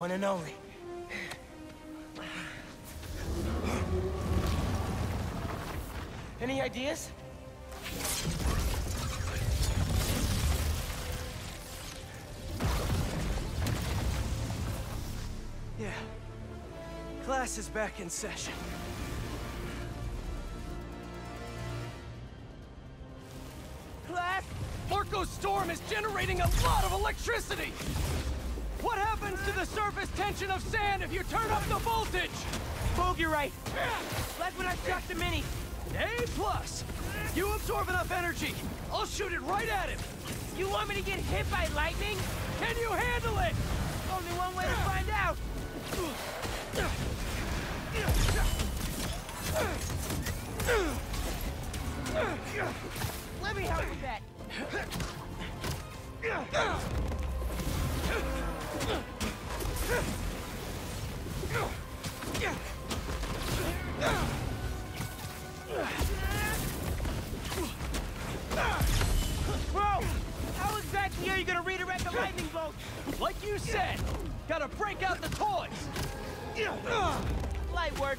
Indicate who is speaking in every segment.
Speaker 1: One and only. Any ideas?
Speaker 2: Yeah. Class is back in session. Class, Marko's storm is generating a lot of electricity! What happens to the surface tension of sand if you turn up the voltage?
Speaker 1: Bogey right. Like when I shot the mini.
Speaker 2: A plus! You absorb enough energy, I'll shoot it right at him!
Speaker 1: You want me to get hit by lightning?
Speaker 2: Can you handle it?
Speaker 1: Only one way to find out. Let me help with that.
Speaker 2: Like you said, gotta break out the toys!
Speaker 1: Light work.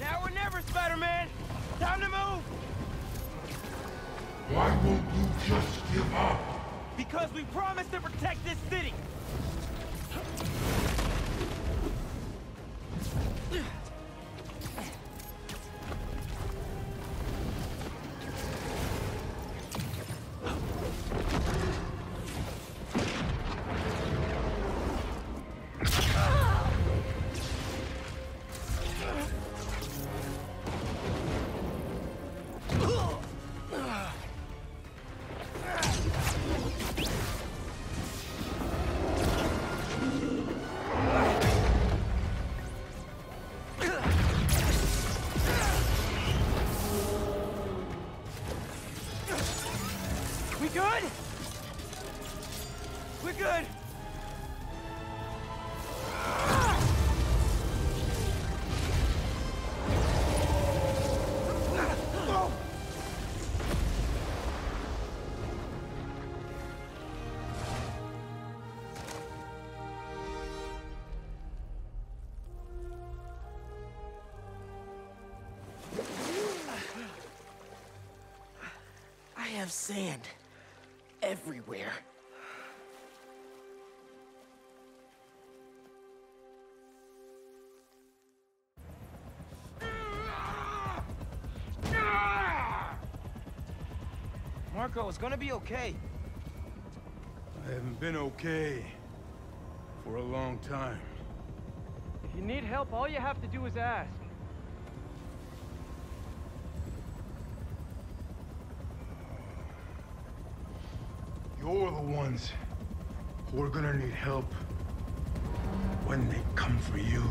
Speaker 1: Now or never, Spider-Man. Time to move.
Speaker 3: Why won't you just give up?
Speaker 1: Because we promised to protect this city. Good? We're good. I have sand everywhere. Marko, it's gonna be okay.
Speaker 4: I haven't been okay for a long time.
Speaker 2: If you need help, all you have to do is ask.
Speaker 4: You're the ones who are gonna need help when they come for you.